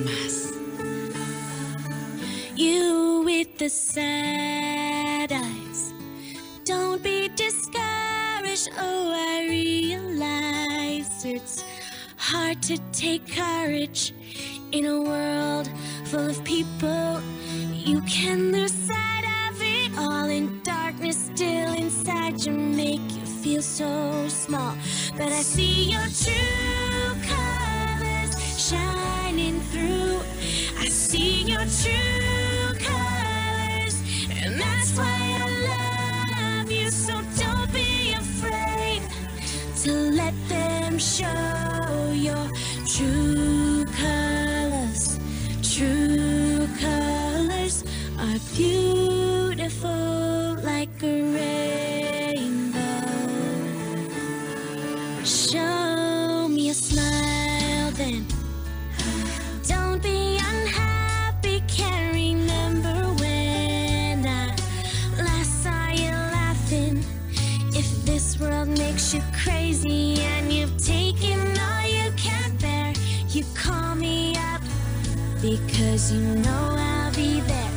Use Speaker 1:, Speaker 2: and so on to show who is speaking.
Speaker 1: jamás. You with the sad eyes, don't be discouraged. Oh, I realize it's hard to take courage in a world full of people. You can lose sight of it all in darkness, still inside you make you feel so small. But I see your true colors through. I see your true colors, and that's why I love you. So don't be afraid to let them show your true colors. True colors are beautiful like a rainbow. Show world makes you crazy and you've taken all you can bear, you call me up because you know I'll be there.